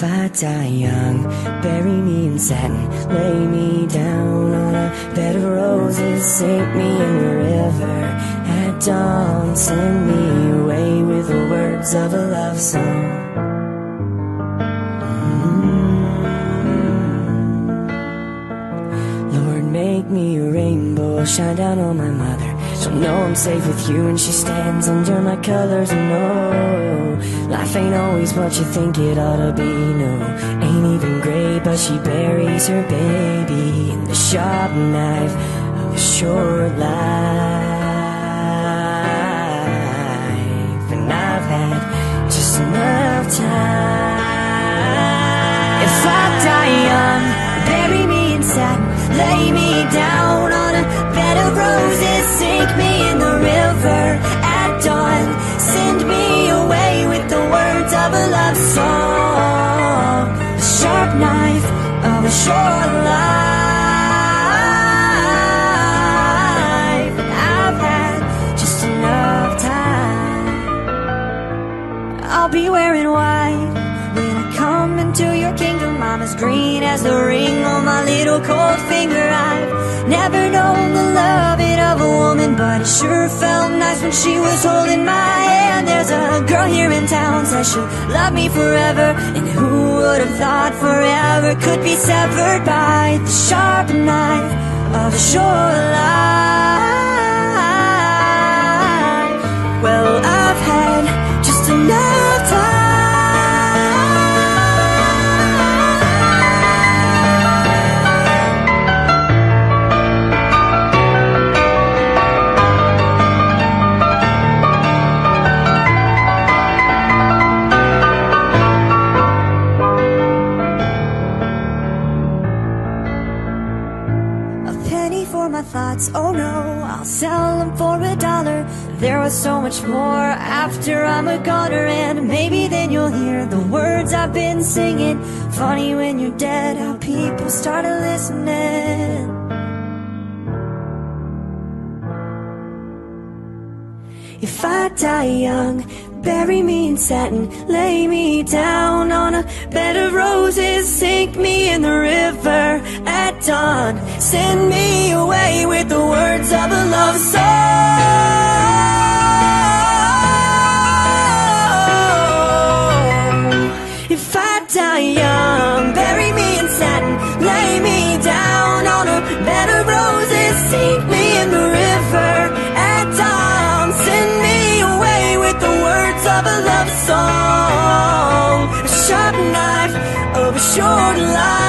die young, bury me in satin, lay me down on a bed of roses, sink me in the river at dawn, send me away with the words of a love song. Rainbow, shine down on my mother. She'll know I'm safe with you when she stands under my colors. No, life ain't always what you think it ought to be. No, ain't even great, but she buries her baby in the sharp knife of a short life. And I've had just enough time. If I die young, short life. I've had just enough time. I'll be wearing white when I come into your kingdom. I'm as green as the ring on my little cold finger. I've never known the loving she was holding my hand. There's a girl here in town says she'll love me forever, and who would have thought forever could be severed by the sharp knife of a short my thoughts, oh no, I'll sell them for a dollar. There was so much more after I'm a goner, and maybe then you'll hear the words I've been singing. Funny when you're dead, how people started listening. If I die young, bury me in satin, lay me down on a bed of roses, sink me in the river dawn, send me away with the words of a love song. If I die young, bury me in satin, lay me down on a bed of roses, sink me in the river at dawn, send me away with the words of a love song, a sharp knife of a short life.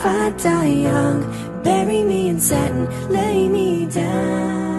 if I die young, bury me in satin, lay me down.